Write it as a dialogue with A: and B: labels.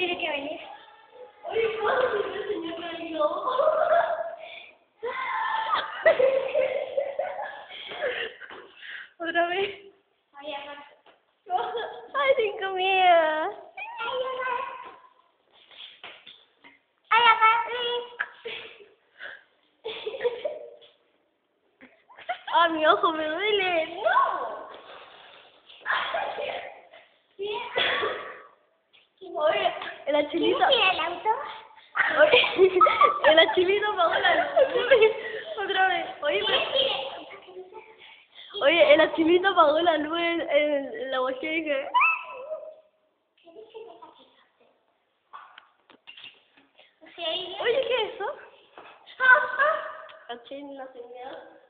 A: Tiene que venir.
B: Oye, ¿cuándo se el señor Danilo?
A: Otra vez.
B: Ay, acá.
A: Ay, tengo miedo.
B: Ay.
A: Ah, mi ojo me duele. No. El achilito.
B: ¿Quién el auto?
A: Oye, el achilito apagó la luz. Otra vez. Oye, Oye, el achilito apagó la luz en, en la botella y dije... Oye, ¿qué es eso? La señal.
B: Ay, no qué